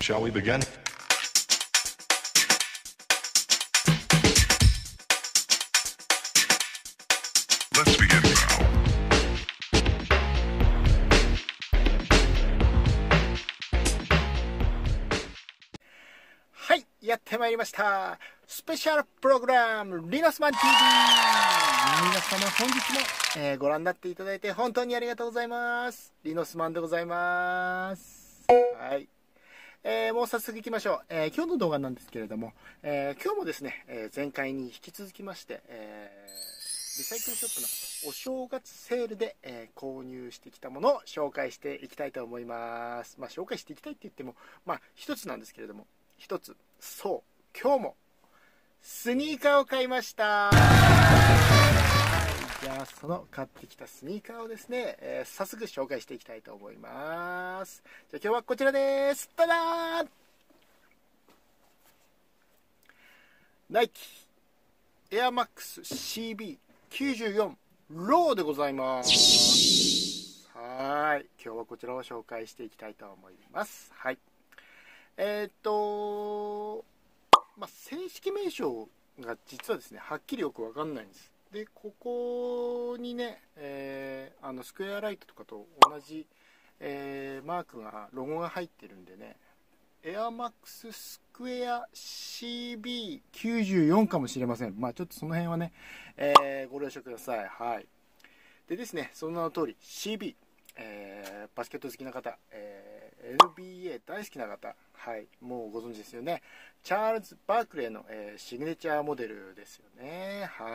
Shall we begin? はい、やってまいりました。スペシャルプログラム、リノスマン TV! 皆様本日も、えーご覧になっていただいて本当にありがとうございます。リノスマンでございます。はい。えーもう早速行きましょう、えー今日の動画なんですけれども、えー今日もですね、えー前回に引き続きまして、えーリサイクルショップのお正月セールで、えー購入してきたものを紹介していきたいと思います。まあ、紹介していきたいって言っても、まあ、一つなんですけれども、一つ、そう、今日も、スニーカーを買いました。じゃあ、その買ってきたスニーカーをですね、えー早速紹介していきたいと思います。じゃあ今日はこちらです。ただーんナイキエアマックス CB94 ローでございます。はい。今日はこちらを紹介していきたいと思います。はい。えーっと、まあ、正式名称が実はですね、はっきりよくわかんないんです。で、ここにね、えーあの、スクエアライトとかと同じ、えーマークが、ロゴが入ってるんでね、エアマックススクエア CB94 かもしれません。まあちょっとその辺はね、えーご了承ください。はい。でですね、その名の通り CB、えバスケット好きな方、え NBA 大好きな方、はい、もうご存知ですよね。チャールズ・バークレーの、えシグネチャーモデルですよね。はい。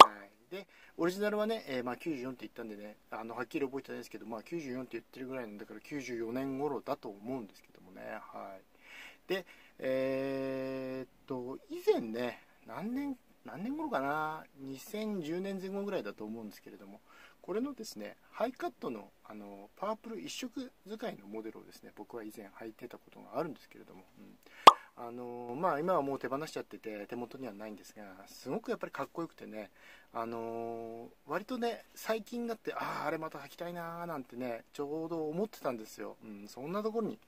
で、オリジナルはね、えーまあ、94って言ったんでね、あのはっきり覚えてないですけど、まあ、94って言ってるぐらいなんだから94年頃だと思うんですけどもね。はい。で、えーっと、以前ね、何年、何年頃かな、2010年前後ぐらいだと思うんですけれども、これのですね、ハイカットのあのパープル一色使いのモデルをですね、僕は以前履いてたことがあるんですけれども、うんあのまあ、今はもう手放しちゃってて手元にはないんですがすごくやっぱりかっこよくてね、あの割とね最近になってあああれまた履きたいなーなんてねちょうど思ってたんですよ、うん、そんなところに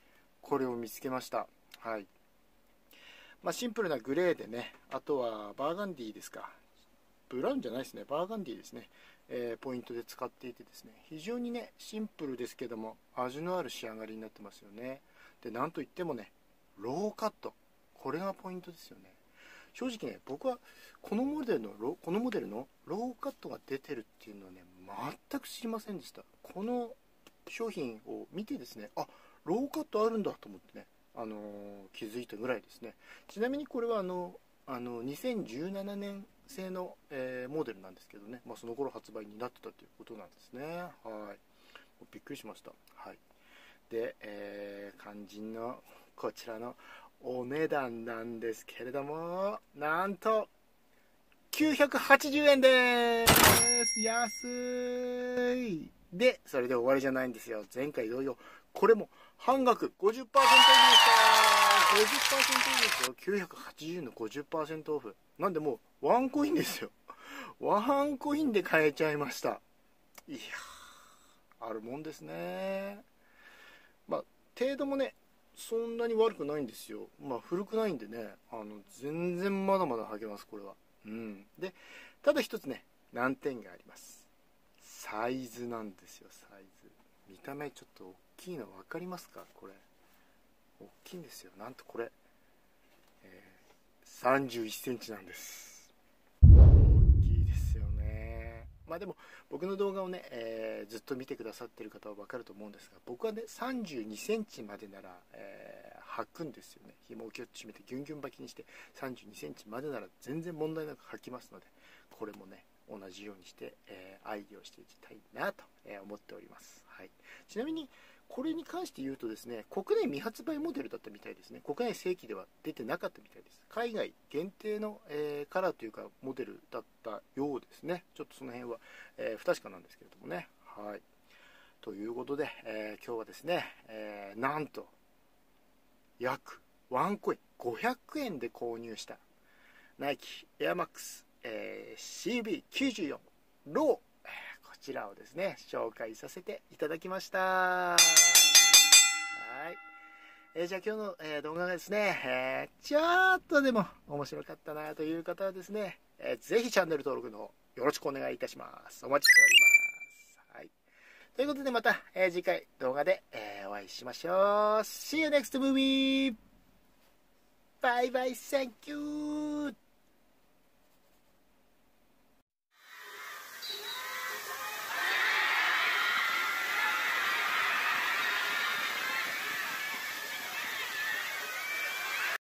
これを見つけました。はい。まあ、シンプルなグレーでねあとはバーガンディーですか。ブラウンじゃないですね。バーガンディですね、えーポイントで使っていてですね。非常にねシンプルですけども味のある仕上がりになってますよね。でなんといってもねローカット。これがポイントですよね。正直ね僕はこのモデルのロこのモデルのローカットが出てるっていうのはね全く知りませんでした。この商品を見てですねあローカットあるんだと思ってね、あのー気づいたぐらいですね。ちなみにこれはあのあの2017年製の、えーモデルなんですけどね、まあ、その頃発売になってたということなんですね。はい。びっくりしました。はい。で、えー肝心のこちらのお値段なんですけれどもなんと980円です。安い。でそれで終わりじゃないんですよ。前回同様これも半額。50%オフでした50%オフですよ。980円の50%オフ。なんでもうワンコインですよ。ワンコインで買えちゃいました。いやあるもんですね。まあ程度もねそんなに悪くないんですよ。まあ古くないんでね。あの全然まだまだ履けますこれは。うん。でただ一つね難点があります。サイズなんですよサイズ。見た目ちょっと大きいの分かりますか？これ。大きいんですよ。なんとこれ、えー、31センチなんです。まあでも僕の動画をね、えーずっと見てくださってる方は分かると思うんですが僕はね32センチまでなら、えー履くんですよね。紐をキュッと締めてギュンギュン履きにして32センチまでなら全然問題なく履きますのでこれもね同じようにして、えー愛をしていきたいなと、思っております、はい、ちなみにこれに関して言うとですね国内未発売モデルだったみたいですね。国内正規では出てなかったみたいです。海外限定の、えーカラーというかモデルだったようですね。ちょっとその辺は、えー不確かなんですけれどもね。はい。ということで、えー今日はですね、えなんと約ワンコイン500円で購入したナイキエアマックス、え CB94 ロー、ちらをですね紹介させていただきましたはいえー、じゃあ今日の、えー、動画がですね、えー、ちょっとでも面白かったなという方はですね、えー、ぜひチャンネル登録の方よろしくお願いいたします。お待ちしております。はい。ということでまた、え、次回動画で、え、お会いしましょう。See you next movie! Bye bye, thank you!